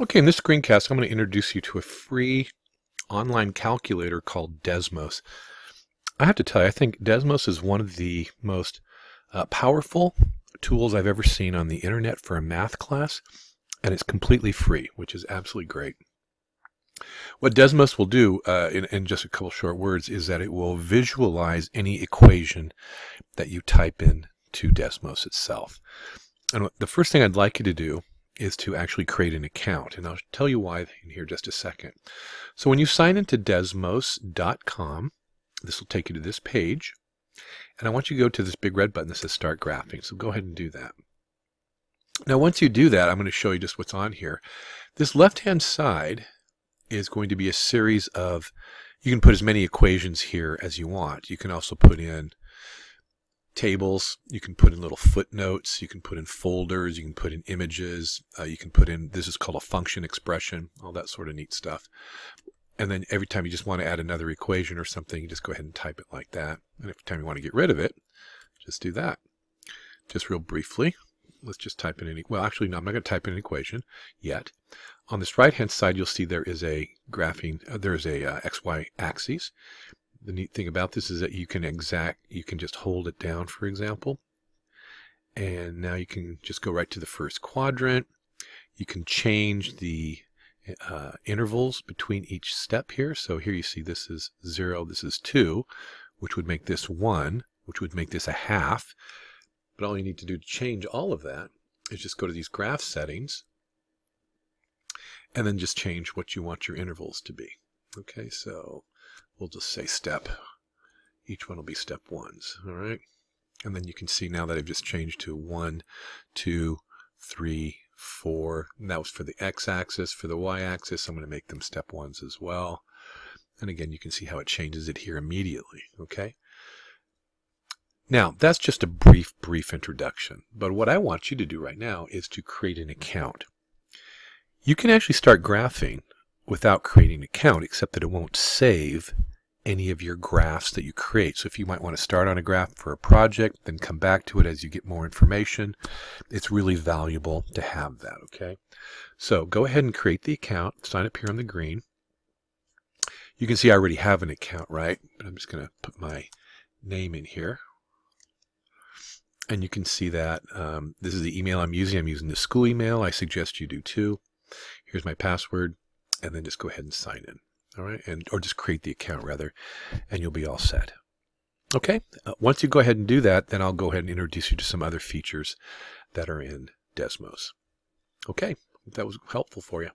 Okay, in this screencast, I'm going to introduce you to a free online calculator called Desmos. I have to tell you, I think Desmos is one of the most uh, powerful tools I've ever seen on the internet for a math class, and it's completely free, which is absolutely great. What Desmos will do uh, in, in just a couple short words is that it will visualize any equation that you type in to Desmos itself. And the first thing I'd like you to do is to actually create an account. And I'll tell you why in here just a second. So when you sign into desmos.com, this will take you to this page. And I want you to go to this big red button that says Start Graphing. So go ahead and do that. Now, once you do that, I'm going to show you just what's on here. This left-hand side is going to be a series of, you can put as many equations here as you want. You can also put in tables. You can put in little footnotes. You can put in folders. You can put in images. Uh, you can put in, this is called a function expression, all that sort of neat stuff. And then every time you just want to add another equation or something, you just go ahead and type it like that. And every time you want to get rid of it, just do that. Just real briefly, let's just type in any, well, actually, no, I'm not going to type in an equation yet. On this right-hand side, you'll see there is a graphing, uh, there's a uh, XY axis the neat thing about this is that you can exact, you can just hold it down, for example. And now you can just go right to the first quadrant. You can change the uh, intervals between each step here. So here you see this is 0, this is 2, which would make this 1, which would make this a half. But all you need to do to change all of that is just go to these graph settings and then just change what you want your intervals to be. Okay, so we'll just say step. Each one will be step ones, all right? And then you can see now that I've just changed to one, two, three, four. And that was for the x-axis. For the y-axis, I'm going to make them step ones as well. And again, you can see how it changes it here immediately, okay? Now, that's just a brief, brief introduction. But what I want you to do right now is to create an account. You can actually start graphing without creating an account, except that it won't save any of your graphs that you create. So if you might want to start on a graph for a project, then come back to it as you get more information, it's really valuable to have that, okay? So go ahead and create the account, sign up here on the green. You can see I already have an account, right? But I'm just going to put my name in here. And you can see that um, this is the email I'm using. I'm using the school email. I suggest you do too. Here's my password and then just go ahead and sign in. All right, and or just create the account rather, and you'll be all set. Okay, uh, once you go ahead and do that, then I'll go ahead and introduce you to some other features that are in Desmos. Okay, that was helpful for you.